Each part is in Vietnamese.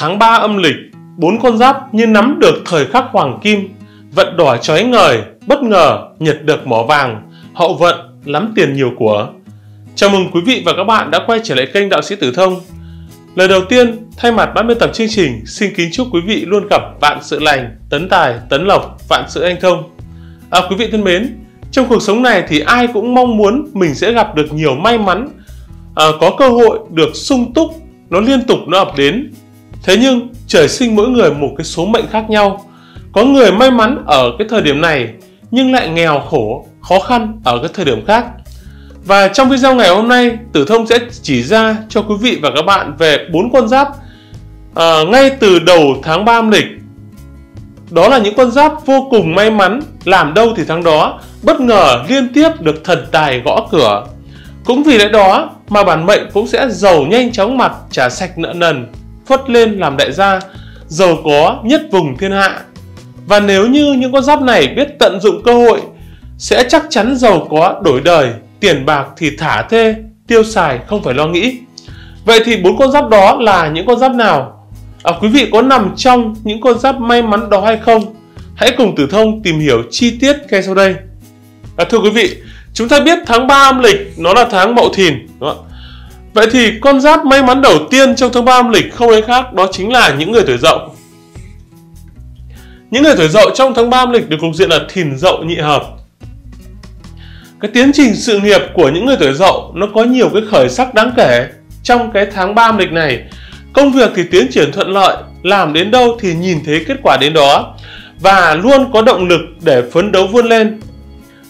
tháng 3 âm lịch, bốn con giáp như nắm được thời khắc hoàng kim, vận đỏ chói ngời, bất ngờ nhật được mỏ vàng, hậu vận lắm tiền nhiều của. Chào mừng quý vị và các bạn đã quay trở lại kênh Đạo sĩ Tử Thông. Lời đầu tiên, thay mặt ban biên tập chương trình, xin kính chúc quý vị luôn gặp vạn sự lành, tấn tài, tấn lộc, vạn sự anh thông. À, quý vị thân mến, trong cuộc sống này thì ai cũng mong muốn mình sẽ gặp được nhiều may mắn, à, có cơ hội được sung túc, nó liên tục nó ập đến. Thế nhưng trời sinh mỗi người một cái số mệnh khác nhau. Có người may mắn ở cái thời điểm này nhưng lại nghèo khổ, khó khăn ở cái thời điểm khác. Và trong video ngày hôm nay, Tử Thông sẽ chỉ ra cho quý vị và các bạn về bốn con giáp à, ngay từ đầu tháng 3 âm lịch. Đó là những con giáp vô cùng may mắn, làm đâu thì tháng đó, bất ngờ liên tiếp được thần tài gõ cửa. Cũng vì lẽ đó mà bản mệnh cũng sẽ giàu nhanh chóng mặt, trả sạch nợ nần, phất lên làm đại gia, giàu có nhất vùng thiên hạ. Và nếu như những con giáp này biết tận dụng cơ hội, sẽ chắc chắn giàu có đổi đời, tiền bạc thì thả thê, tiêu xài không phải lo nghĩ. Vậy thì bốn con giáp đó là những con giáp nào? À, quý vị có nằm trong những con giáp may mắn đó hay không? Hãy cùng Tử Thông tìm hiểu chi tiết ngay sau đây. À, thưa quý vị, chúng ta biết tháng 3 âm lịch nó là tháng Mậu Thìn, đúng không? Vậy thì con giáp may mắn đầu tiên trong tháng 3 âm lịch không ai khác đó chính là những người tuổi Dậu. Những người tuổi Dậu trong tháng 3 âm lịch được cục diện là Thìn Dậu nhị hợp. Cái tiến trình sự nghiệp của những người tuổi Dậu nó có nhiều cái khởi sắc đáng kể trong cái tháng 3 âm lịch này. Công việc thì tiến triển thuận lợi, làm đến đâu thì nhìn thấy kết quả đến đó và luôn có động lực để phấn đấu vươn lên.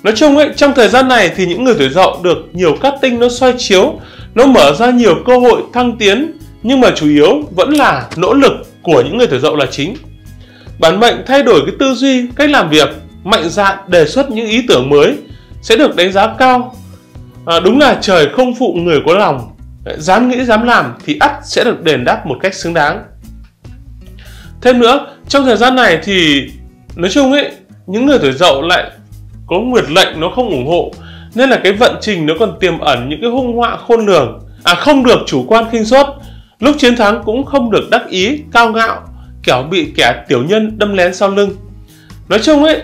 Nói chung ấy, trong thời gian này thì những người tuổi Dậu được nhiều cát tinh nó soi chiếu, nó mở ra nhiều cơ hội thăng tiến, nhưng mà chủ yếu vẫn là nỗ lực của những người tuổi Dậu là chính. Bản mệnh thay đổi cái tư duy, cách làm việc, mạnh dạn đề xuất những ý tưởng mới sẽ được đánh giá cao. À, đúng là trời không phụ người có lòng, dám nghĩ dám làm thì ắt sẽ được đền đáp một cách xứng đáng. Thêm nữa, trong thời gian này thì nói chung ấy, những người tuổi Dậu lại có nguyệt lệnh nó không ủng hộ nên là cái vận trình nó còn tiềm ẩn những cái hung họa khôn lường. À không được chủ quan khinh suất. Lúc chiến thắng cũng không được đắc ý cao ngạo kẻo bị kẻ tiểu nhân đâm lén sau lưng. Nói chung ấy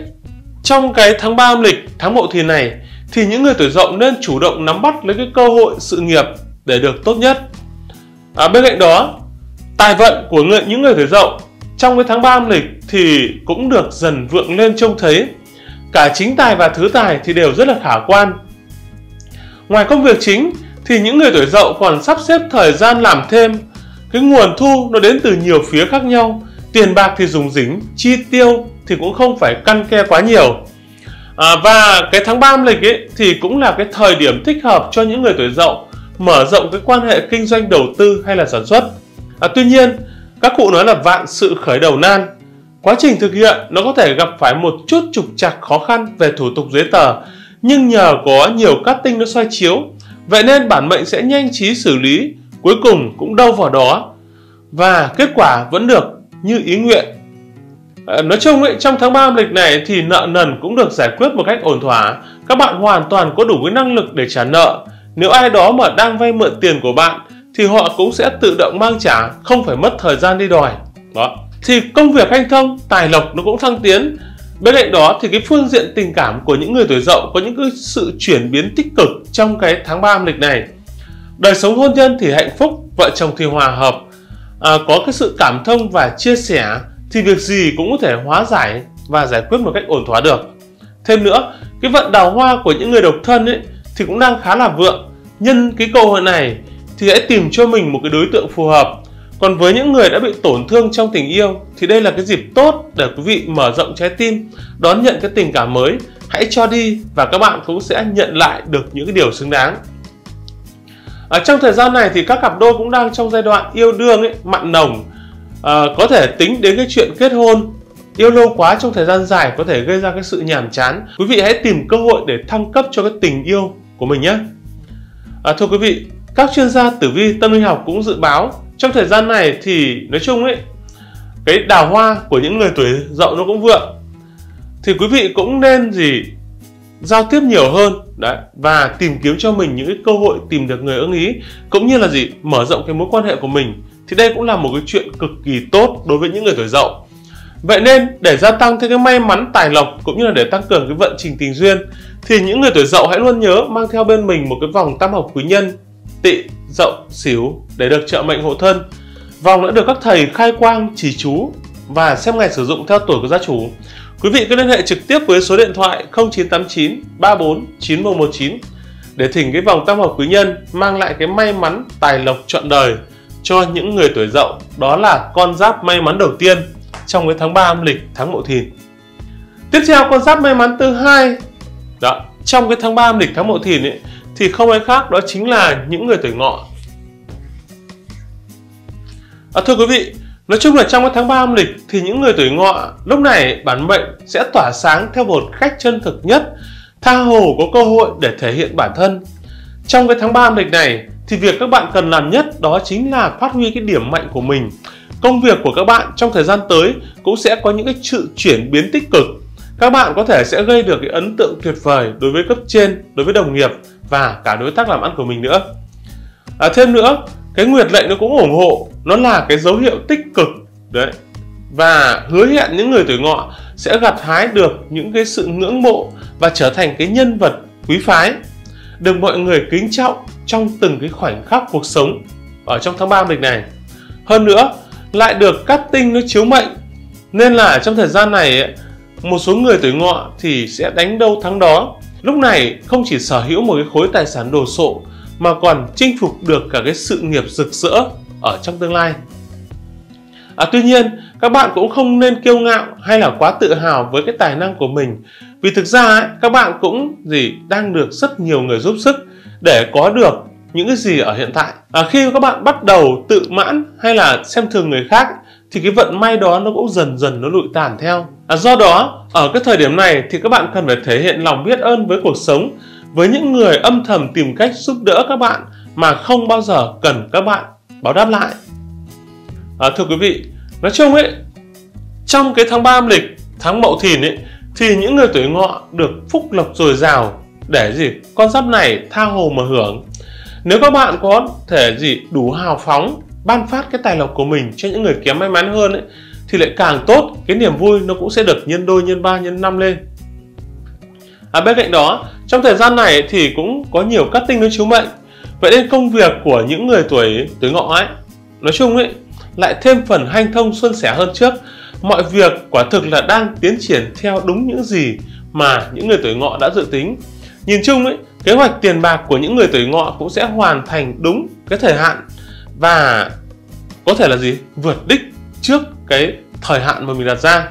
trong cái tháng 3 âm lịch tháng mậu thìn này thì những người tuổi dậu nên chủ động nắm bắt lấy cái cơ hội sự nghiệp để được tốt nhất. À, bên cạnh đó tài vận của người, những người tuổi dậu trong cái tháng 3 âm lịch thì cũng được dần vượng lên trông thấy cả chính tài và thứ tài thì đều rất là khả quan. Ngoài công việc chính thì những người tuổi dậu còn sắp xếp thời gian làm thêm. Cái nguồn thu nó đến từ nhiều phía khác nhau. Tiền bạc thì dùng dính, chi tiêu thì cũng không phải căn ke quá nhiều. À, và cái tháng 3 âm lịch ấy thì cũng là cái thời điểm thích hợp cho những người tuổi dậu mở rộng cái quan hệ kinh doanh đầu tư hay là sản xuất. À, tuy nhiên, các cụ nói là vạn sự khởi đầu nan Quá trình thực hiện nó có thể gặp phải một chút trục trặc khó khăn về thủ tục giấy tờ, nhưng nhờ có nhiều cắt tinh nó xoay chiếu, vậy nên bản mệnh sẽ nhanh trí xử lý, cuối cùng cũng đâu vào đó. Và kết quả vẫn được như ý nguyện. À, nói chung ấy, trong tháng 3 âm lịch này thì nợ nần cũng được giải quyết một cách ổn thỏa. Các bạn hoàn toàn có đủ cái năng lực để trả nợ. Nếu ai đó mà đang vay mượn tiền của bạn thì họ cũng sẽ tự động mang trả, không phải mất thời gian đi đòi. Đó thì công việc hanh thông tài lộc nó cũng thăng tiến. Bên cạnh đó thì cái phương diện tình cảm của những người tuổi dậu có những cái sự chuyển biến tích cực trong cái tháng 3 âm lịch này. Đời sống hôn nhân thì hạnh phúc vợ chồng thì hòa hợp. À, có cái sự cảm thông và chia sẻ thì việc gì cũng có thể hóa giải và giải quyết một cách ổn thỏa được. Thêm nữa cái vận đào hoa của những người độc thân ấy thì cũng đang khá là vượng. Nhân cái cơ hội này thì hãy tìm cho mình một cái đối tượng phù hợp còn với những người đã bị tổn thương trong tình yêu thì đây là cái dịp tốt để quý vị mở rộng trái tim, đón nhận cái tình cảm mới. Hãy cho đi và các bạn cũng sẽ nhận lại được những cái điều xứng đáng. Ở trong thời gian này thì các cặp đôi cũng đang trong giai đoạn yêu đương ấy, mặn nồng. À, có thể tính đến cái chuyện kết hôn. Yêu lâu quá trong thời gian dài có thể gây ra cái sự nhàm chán. Quý vị hãy tìm cơ hội để thăng cấp cho cái tình yêu của mình nhé. À, thưa quý vị, các chuyên gia tử vi tâm linh học cũng dự báo trong thời gian này thì nói chung ấy cái đào hoa của những người tuổi dậu nó cũng vượng. Thì quý vị cũng nên gì giao tiếp nhiều hơn đấy và tìm kiếm cho mình những cái cơ hội tìm được người ưng ý cũng như là gì mở rộng cái mối quan hệ của mình. Thì đây cũng là một cái chuyện cực kỳ tốt đối với những người tuổi dậu. Vậy nên để gia tăng thêm cái may mắn tài lộc cũng như là để tăng cường cái vận trình tình duyên thì những người tuổi dậu hãy luôn nhớ mang theo bên mình một cái vòng tam hợp quý nhân tỵ, dậu, xíu để được trợ mệnh hộ thân. Vòng đã được các thầy khai quang chỉ chú và xem ngày sử dụng theo tuổi của gia chủ. Quý vị cứ liên hệ trực tiếp với số điện thoại 0989 34 9119 để thỉnh cái vòng tam hợp quý nhân mang lại cái may mắn tài lộc trọn đời cho những người tuổi dậu. Đó là con giáp may mắn đầu tiên trong cái tháng 3 âm lịch, tháng Mậu Thìn. Tiếp theo, con giáp may mắn thứ hai đó, trong cái tháng 3 âm lịch, tháng Mậu Thìn ấy, thì không ai khác đó chính là những người tuổi ngọ. À, thưa quý vị, nói chung là trong cái tháng 3 âm lịch thì những người tuổi ngọ lúc này bản mệnh sẽ tỏa sáng theo một cách chân thực nhất, tha hồ có cơ hội để thể hiện bản thân. Trong cái tháng 3 âm lịch này thì việc các bạn cần làm nhất đó chính là phát huy cái điểm mạnh của mình. Công việc của các bạn trong thời gian tới cũng sẽ có những cái sự chuyển biến tích cực. Các bạn có thể sẽ gây được cái ấn tượng tuyệt vời đối với cấp trên, đối với đồng nghiệp và cả đối tác làm ăn của mình nữa. À, thêm nữa, cái nguyệt lệnh nó cũng ủng hộ, nó là cái dấu hiệu tích cực đấy. Và hứa hẹn những người tuổi ngọ sẽ gặt hái được những cái sự ngưỡng mộ và trở thành cái nhân vật quý phái. Được mọi người kính trọng trong từng cái khoảnh khắc cuộc sống ở trong tháng 3 lịch này. Hơn nữa, lại được cắt tinh nó chiếu mệnh. Nên là trong thời gian này một số người tuổi ngọ thì sẽ đánh đâu thắng đó. Lúc này không chỉ sở hữu một cái khối tài sản đồ sộ mà còn chinh phục được cả cái sự nghiệp rực rỡ ở trong tương lai. À, tuy nhiên, các bạn cũng không nên kiêu ngạo hay là quá tự hào với cái tài năng của mình. Vì thực ra ấy, các bạn cũng gì đang được rất nhiều người giúp sức để có được những cái gì ở hiện tại. À, khi các bạn bắt đầu tự mãn hay là xem thường người khác thì cái vận may đó nó cũng dần dần nó lụi tàn theo. À, do đó, ở cái thời điểm này thì các bạn cần phải thể hiện lòng biết ơn với cuộc sống, với những người âm thầm tìm cách giúp đỡ các bạn mà không bao giờ cần các bạn báo đáp lại. À, thưa quý vị, nói chung ấy, trong cái tháng 3 âm lịch, tháng Mậu Thìn ấy, thì những người tuổi ngọ được phúc lộc dồi dào để gì con giáp này tha hồ mà hưởng. Nếu các bạn có thể gì đủ hào phóng ban phát cái tài lộc của mình cho những người kém may mắn hơn ấy, thì lại càng tốt cái niềm vui nó cũng sẽ được nhân đôi nhân ba nhân năm lên à, bên cạnh đó trong thời gian này thì cũng có nhiều cát tinh nó chiếu mệnh vậy nên công việc của những người tuổi tuổi ngọ ấy nói chung ấy lại thêm phần hanh thông xuân sẻ hơn trước. Mọi việc quả thực là đang tiến triển theo đúng những gì mà những người tuổi ngọ đã dự tính. Nhìn chung ấy kế hoạch tiền bạc của những người tuổi ngọ cũng sẽ hoàn thành đúng cái thời hạn và có thể là gì? Vượt đích trước cái thời hạn mà mình đặt ra.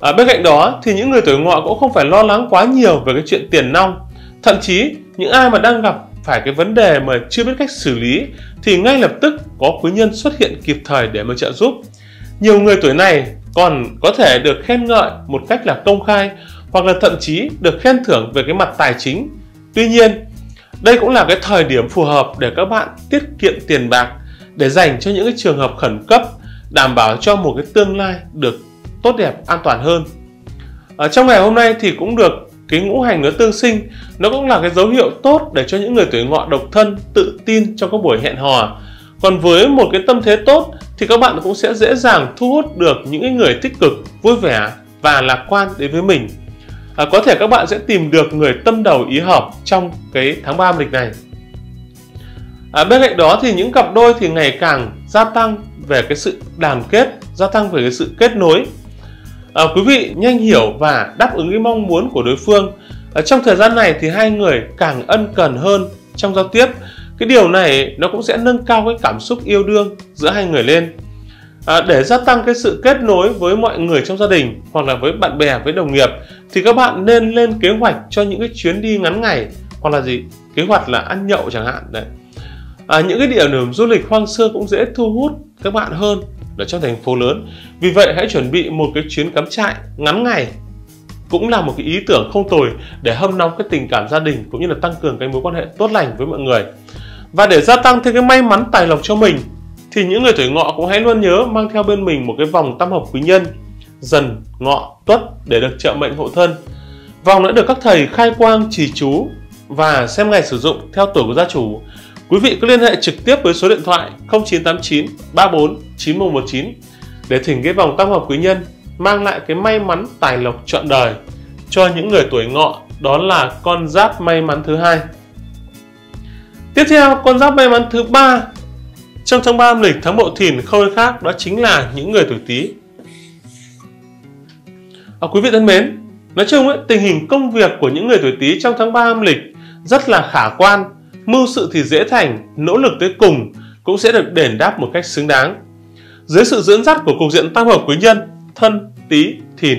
À, bên cạnh đó thì những người tuổi ngọ cũng không phải lo lắng quá nhiều về cái chuyện tiền nong. Thậm chí những ai mà đang gặp phải cái vấn đề mà chưa biết cách xử lý thì ngay lập tức có quý nhân xuất hiện kịp thời để mà trợ giúp. Nhiều người tuổi này còn có thể được khen ngợi một cách là công khai hoặc là thậm chí được khen thưởng về cái mặt tài chính. Tuy nhiên, đây cũng là cái thời điểm phù hợp để các bạn tiết kiệm tiền bạc để dành cho những cái trường hợp khẩn cấp, đảm bảo cho một cái tương lai được tốt đẹp an toàn hơn. Ở trong ngày hôm nay thì cũng được cái ngũ hành nó tương sinh nó cũng là cái dấu hiệu tốt để cho những người tuổi ngọ độc thân tự tin trong các buổi hẹn hò. Còn với một cái tâm thế tốt thì các bạn cũng sẽ dễ dàng thu hút được những người tích cực vui vẻ và lạc quan đến với mình. À, có thể các bạn sẽ tìm được người tâm đầu ý hợp trong cái tháng 3 lịch này. À, bên cạnh đó thì những cặp đôi thì ngày càng gia tăng về cái sự đoàn kết gia tăng về cái sự kết nối à, quý vị nhanh hiểu và đáp ứng cái mong muốn của đối phương. À, trong thời gian này thì hai người càng ân cần hơn trong giao tiếp. Cái điều này nó cũng sẽ nâng cao cái cảm xúc yêu đương giữa hai người lên. À, để gia tăng cái sự kết nối với mọi người trong gia đình hoặc là với bạn bè với đồng nghiệp thì các bạn nên lên kế hoạch cho những cái chuyến đi ngắn ngày hoặc là gì? Kế hoạch là ăn nhậu chẳng hạn đấy. À, những cái địa điểm du lịch hoang sơ cũng dễ thu hút các bạn hơn ở trong thành phố lớn. Vì vậy, hãy chuẩn bị một cái chuyến cắm trại ngắn ngày cũng là một cái ý tưởng không tồi để hâm nóng cái tình cảm gia đình cũng như là tăng cường cái mối quan hệ tốt lành với mọi người. Và để gia tăng thêm cái may mắn tài lộc cho mình, thì những người tuổi ngọ cũng hãy luôn nhớ mang theo bên mình một cái vòng tam hợp quý nhân, dần, ngọ, tuất để được trợ mệnh hộ thân. Vòng đã được các thầy khai quang trì chú và xem ngày sử dụng theo tuổi của gia chủ. Quý vị cứ liên hệ trực tiếp với số điện thoại 0989 34 9119 để thỉnh cái vòng tam hợp quý nhân mang lại cái may mắn tài lộc trọn đời cho những người tuổi ngọ đó là con giáp may mắn thứ hai. Tiếp theo, con giáp may mắn thứ ba trong tháng 3 âm lịch tháng Mậu Thìn không khác đó chính là những người tuổi Tý. À, quý vị thân mến, nói chung ấy, tình hình công việc của những người tuổi Tý trong tháng 3 âm lịch rất là khả quan, mưu sự thì dễ thành, nỗ lực tới cùng cũng sẽ được đền đáp một cách xứng đáng. Dưới sự dẫn dắt của cục diện tam hợp quý nhân, thân, Tý, Thìn.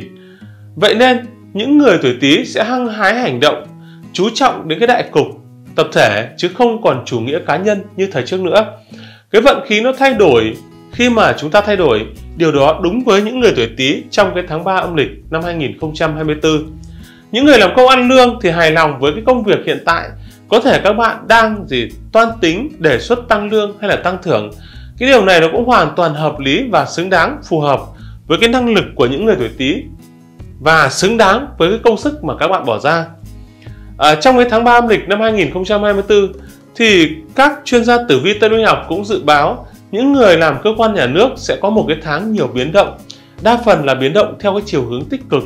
Vậy nên, những người tuổi Tý sẽ hăng hái hành động, chú trọng đến cái đại cục, tập thể chứ không còn chủ nghĩa cá nhân như thời trước nữa cái vận khí nó thay đổi khi mà chúng ta thay đổi điều đó đúng với những người tuổi Tý trong cái tháng 3 âm lịch năm 2024 những người làm công ăn lương thì hài lòng với cái công việc hiện tại có thể các bạn đang gì toan tính đề xuất tăng lương hay là tăng thưởng cái điều này nó cũng hoàn toàn hợp lý và xứng đáng phù hợp với cái năng lực của những người tuổi Tý và xứng đáng với cái công sức mà các bạn bỏ ra à, trong cái tháng 3 âm lịch năm 2024 thì các chuyên gia tử vi Tây Nguyên học cũng dự báo những người làm cơ quan nhà nước sẽ có một cái tháng nhiều biến động, đa phần là biến động theo cái chiều hướng tích cực.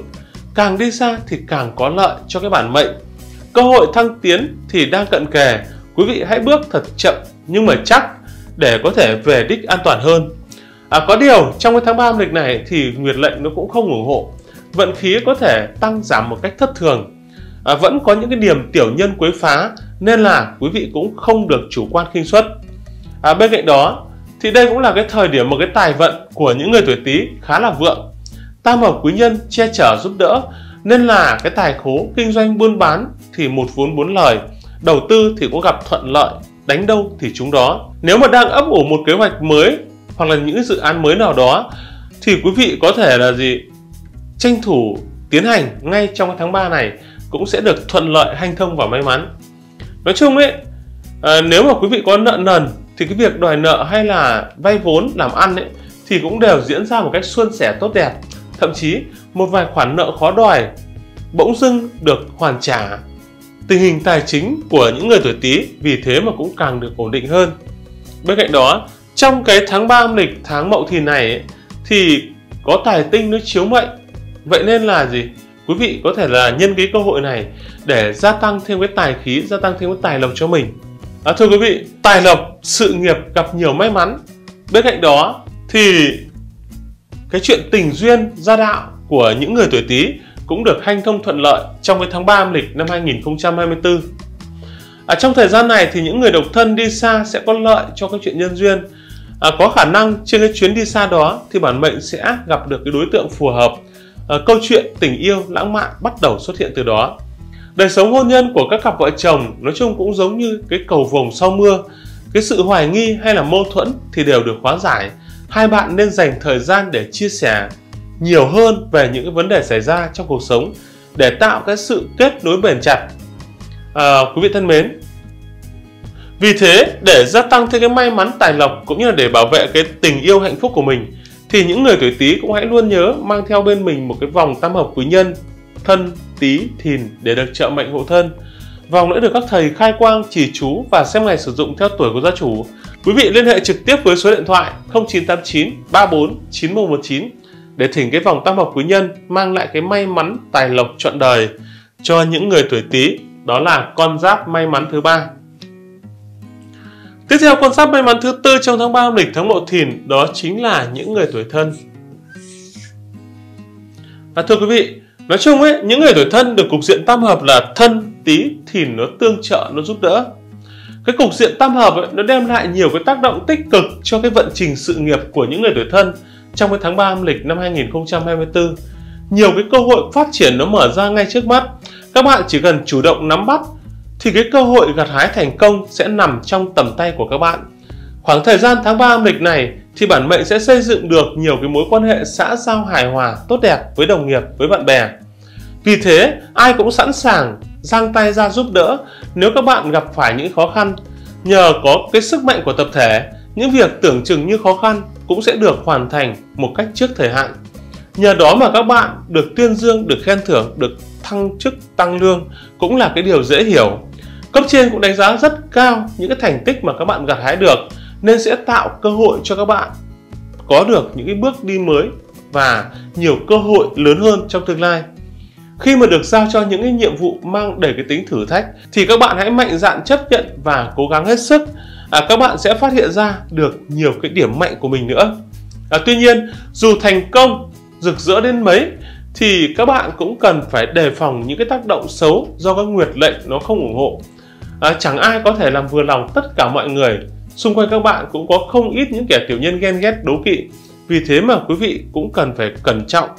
Càng đi xa thì càng có lợi cho cái bản mệnh. Cơ hội thăng tiến thì đang cận kề, quý vị hãy bước thật chậm nhưng mà chắc để có thể về đích an toàn hơn. À, có điều trong cái tháng 3 âm lịch này thì nguyệt lệnh nó cũng không ủng hộ. Vận khí có thể tăng giảm một cách thất thường à, vẫn có những cái điểm tiểu nhân quấy phá nên là quý vị cũng không được chủ quan khinh suất à, bên cạnh đó thì đây cũng là cái thời điểm một cái tài vận của những người tuổi tý khá là vượng tam hợp quý nhân che chở giúp đỡ nên là cái tài khố kinh doanh buôn bán thì một vốn bốn lời đầu tư thì cũng gặp thuận lợi đánh đâu thì chúng đó. Nếu mà đang ấp ủ một kế hoạch mới hoặc là những dự án mới nào đó thì quý vị có thể là gì? Tranh thủ tiến hành ngay trong tháng 3 này cũng sẽ được thuận lợi hanh thông và may mắn. Nói chung ấy à, nếu mà quý vị có nợ nần thì cái việc đòi nợ hay là vay vốn làm ăn ấy thì cũng đều diễn ra một cách suôn sẻ tốt đẹp. Thậm chí một vài khoản nợ khó đòi bỗng dưng được hoàn trả. Tình hình tài chính của những người tuổi Tý vì thế mà cũng càng được ổn định hơn. Bên cạnh đó trong cái tháng 3 âm lịch tháng Mậu Thìn này ấy, thì có tài tinh nó chiếu mệnh. Vậy nên là gì? Quý vị có thể là nhân cái cơ hội này để gia tăng thêm cái tài khí gia tăng thêm cái tài lộc cho mình. À, thưa quý vị tài lộc sự nghiệp gặp nhiều may mắn. Bên cạnh đó thì cái chuyện tình duyên gia đạo của những người tuổi Tý cũng được hanh thông thuận lợi trong cái tháng 3 âm lịch năm 2024. À, trong thời gian này thì những người độc thân đi xa sẽ có lợi cho cái chuyện nhân duyên. À, có khả năng trên cái chuyến đi xa đó thì bản mệnh sẽ gặp được cái đối tượng phù hợp À, câu chuyện tình yêu lãng mạn bắt đầu xuất hiện từ đó đời sống hôn nhân của các cặp vợ chồng nói chung cũng giống như cái cầu vồng sau mưa cái sự hoài nghi hay là mâu thuẫn thì đều được hóa giải hai bạn nên dành thời gian để chia sẻ nhiều hơn về những cái vấn đề xảy ra trong cuộc sống để tạo cái sự kết nối bền chặt à, quý vị thân mến vì thế để gia tăng thêm cái may mắn tài lộc cũng như là để bảo vệ cái tình yêu hạnh phúc của mình thì những người tuổi Tý cũng hãy luôn nhớ mang theo bên mình một cái vòng tam hợp quý nhân thân Tý Thìn để được trợ mệnh hộ thân. Vòng đã được các thầy khai quang chỉ chú và xem ngày sử dụng theo tuổi của gia chủ. Quý vị liên hệ trực tiếp với số điện thoại 0989 34 9119 để thỉnh cái vòng tam hợp quý nhân mang lại cái may mắn tài lộc trọn đời cho những người tuổi Tý, đó là con giáp may mắn thứ ba. Tiếp theo con giáp may mắn thứ tư trong tháng 3 âm lịch tháng Mậu Thìn đó chính là những người tuổi thân. À, thưa quý vị, nói chung ấy, những người tuổi thân được cục diện tam hợp là thân, tí, thìn nó tương trợ, nó giúp đỡ. Cái cục diện tam hợp ấy, nó đem lại nhiều cái tác động tích cực cho cái vận trình sự nghiệp của những người tuổi thân trong cái tháng 3 âm lịch năm 2024. Nhiều cái cơ hội phát triển nó mở ra ngay trước mắt. Các bạn chỉ cần chủ động nắm bắt thì cái cơ hội gặt hái thành công sẽ nằm trong tầm tay của các bạn. Khoảng thời gian tháng 3 âm lịch này thì bản mệnh sẽ xây dựng được nhiều cái mối quan hệ xã giao hài hòa, tốt đẹp với đồng nghiệp, với bạn bè. Vì thế, ai cũng sẵn sàng giang tay ra giúp đỡ nếu các bạn gặp phải những khó khăn. Nhờ có cái sức mạnh của tập thể, những việc tưởng chừng như khó khăn cũng sẽ được hoàn thành một cách trước thời hạn. Nhờ đó mà các bạn được tuyên dương, được khen thưởng, được thăng chức tăng lương cũng là cái điều dễ hiểu Cấp trên cũng đánh giá rất cao những cái thành tích mà các bạn gặt hái được nên sẽ tạo cơ hội cho các bạn có được những cái bước đi mới và nhiều cơ hội lớn hơn trong tương lai. Khi mà được giao cho những cái nhiệm vụ mang đầy cái tính thử thách thì các bạn hãy mạnh dạn chấp nhận và cố gắng hết sức. À, các bạn sẽ phát hiện ra được nhiều cái điểm mạnh của mình nữa. À, tuy nhiên dù thành công rực rỡ đến mấy thì các bạn cũng cần phải đề phòng những cái tác động xấu do các nguyệt lệnh nó không ủng hộ. À, chẳng ai có thể làm vừa lòng tất cả mọi người. Xung quanh các bạn cũng có không ít những kẻ tiểu nhân ghen ghét đố kỵ. Vì thế mà quý vị cũng cần phải cẩn trọng,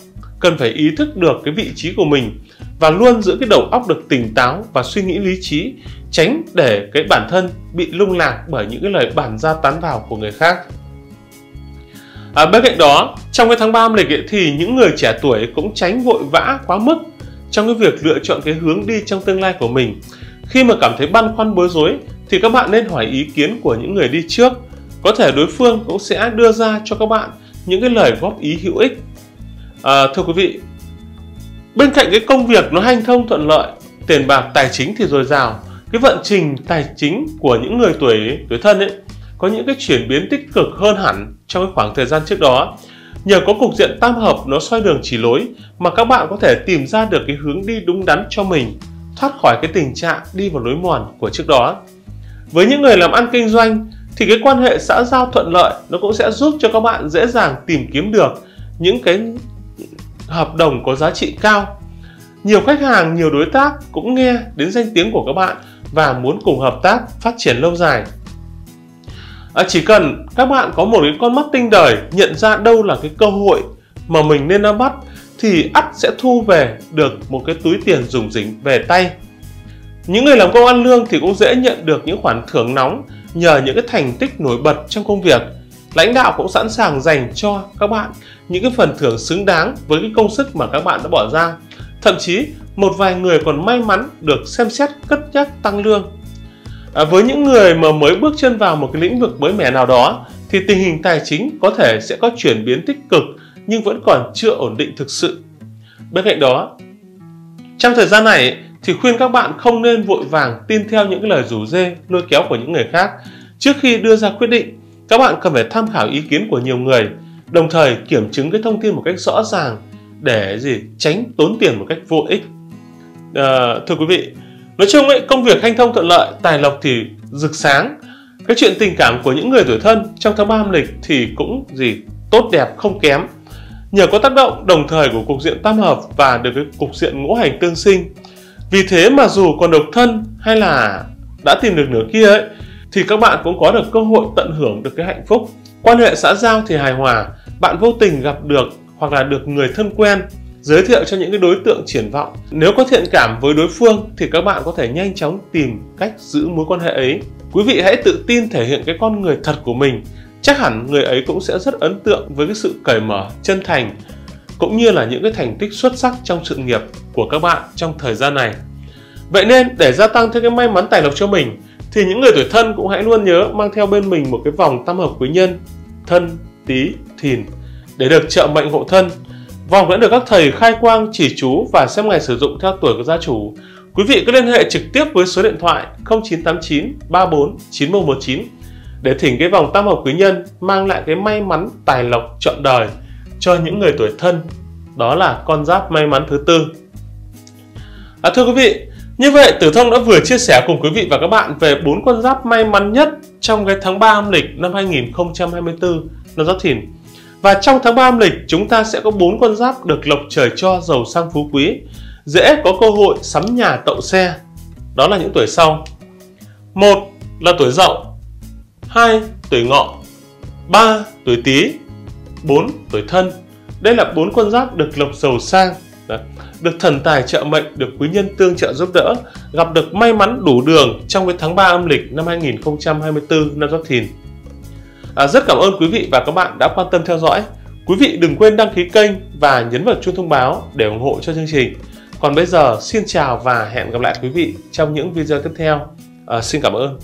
cần phải ý thức được cái vị trí của mình và luôn giữ cái đầu óc được tỉnh táo và suy nghĩ lý trí, tránh để cái bản thân bị lung lạc bởi những cái lời bản ra tán vào của người khác. À, bên cạnh đó, trong cái tháng 3 âm lịch ấy, thì những người trẻ tuổi cũng tránh vội vã quá mức trong cái việc lựa chọn cái hướng đi trong tương lai của mình. Khi mà cảm thấy băn khoăn bối rối thì các bạn nên hỏi ý kiến của những người đi trước. Có thể đối phương cũng sẽ đưa ra cho các bạn những cái lời góp ý hữu ích. À, thưa quý vị, bên cạnh cái công việc nó hanh thông thuận lợi, tiền bạc tài chính thì dồi dào, cái vận trình tài chính của những người tuổi tuổi thân ấy có những cái chuyển biến tích cực hơn hẳn trong cái khoảng thời gian trước đó. Nhờ có cục diện tam hợp nó xoay đường chỉ lối mà các bạn có thể tìm ra được cái hướng đi đúng đắn cho mình, thoát khỏi cái tình trạng đi vào lối mòn của trước đó. Với những người làm ăn kinh doanh thì cái quan hệ xã giao thuận lợi nó cũng sẽ giúp cho các bạn dễ dàng tìm kiếm được những cái hợp đồng có giá trị cao. Nhiều khách hàng, nhiều đối tác cũng nghe đến danh tiếng của các bạn và muốn cùng hợp tác phát triển lâu dài. À, chỉ cần các bạn có một cái con mắt tinh đời nhận ra đâu là cái cơ hội mà mình nên nắm bắt thì ắt sẽ thu về được một cái túi tiền dùng dính về tay. Những người làm công ăn lương thì cũng dễ nhận được những khoản thưởng nóng nhờ những cái thành tích nổi bật trong công việc. Lãnh đạo cũng sẵn sàng dành cho các bạn những cái phần thưởng xứng đáng với cái công sức mà các bạn đã bỏ ra thậm chí một vài người còn may mắn được xem xét cất nhắc tăng lương À, với những người mà mới bước chân vào một cái lĩnh vực mới mẻ nào đó thì tình hình tài chính có thể sẽ có chuyển biến tích cực nhưng vẫn còn chưa ổn định thực sự. Bên cạnh đó, trong thời gian này thì khuyên các bạn không nên vội vàng tin theo những cái lời rủ dê, lôi kéo của những người khác. Trước khi đưa ra quyết định, các bạn cần phải tham khảo ý kiến của nhiều người, đồng thời kiểm chứng cái thông tin một cách rõ ràng để gì tránh tốn tiền một cách vô ích. À, thưa quý vị, Nói chung ấy, công việc hanh thông thuận lợi, tài lộc thì rực sáng. Cái chuyện tình cảm của những người tuổi thân trong tháng 3 âm lịch thì cũng gì tốt đẹp không kém. Nhờ có tác động đồng thời của cục diện tam hợp và được cái cục diện ngũ hành tương sinh. Vì thế mà dù còn độc thân hay là đã tìm được nửa kia ấy thì các bạn cũng có được cơ hội tận hưởng được cái hạnh phúc. Quan hệ xã giao thì hài hòa, bạn vô tình gặp được hoặc là được người thân quen giới thiệu cho những cái đối tượng triển vọng. Nếu có thiện cảm với đối phương thì các bạn có thể nhanh chóng tìm cách giữ mối quan hệ ấy. Quý vị hãy tự tin thể hiện cái con người thật của mình. Chắc hẳn người ấy cũng sẽ rất ấn tượng với cái sự cởi mở, chân thành cũng như là những cái thành tích xuất sắc trong sự nghiệp của các bạn trong thời gian này. Vậy nên để gia tăng thêm cái may mắn tài lộc cho mình thì những người tuổi thân cũng hãy luôn nhớ mang theo bên mình một cái vòng tam hợp quý nhân thân, tí, thìn để được trợ mệnh hộ thân Vòng vẫn được các thầy khai quang chỉ chú và xem ngày sử dụng theo tuổi của gia chủ. Quý vị cứ liên hệ trực tiếp với số điện thoại 0989 34 9119 để thỉnh cái vòng tam hợp quý nhân mang lại cái may mắn tài lộc trọn đời cho những người tuổi thân. Đó là con giáp may mắn thứ tư. À, thưa quý vị, như vậy Tử Thông đã vừa chia sẻ cùng quý vị và các bạn về bốn con giáp may mắn nhất trong cái tháng 3 âm lịch năm 2024 năm Giáp Thìn. Và trong tháng 3 âm lịch chúng ta sẽ có bốn con giáp được lộc trời cho giàu sang phú quý, dễ có cơ hội sắm nhà tậu xe. Đó là những tuổi sau. Một là tuổi Dậu, hai tuổi Ngọ, ba tuổi Tý, bốn tuổi Thân. Đây là bốn con giáp được lộc giàu sang, được thần tài trợ mệnh, được quý nhân tương trợ giúp đỡ, gặp được may mắn đủ đường trong cái tháng 3 âm lịch năm 2024 năm Giáp Thìn. À, rất cảm ơn quý vị và các bạn đã quan tâm theo dõi. Quý vị đừng quên đăng ký kênh và nhấn vào chuông thông báo để ủng hộ cho chương trình. Còn bây giờ xin chào và hẹn gặp lại quý vị trong những video tiếp theo. À, xin cảm ơn.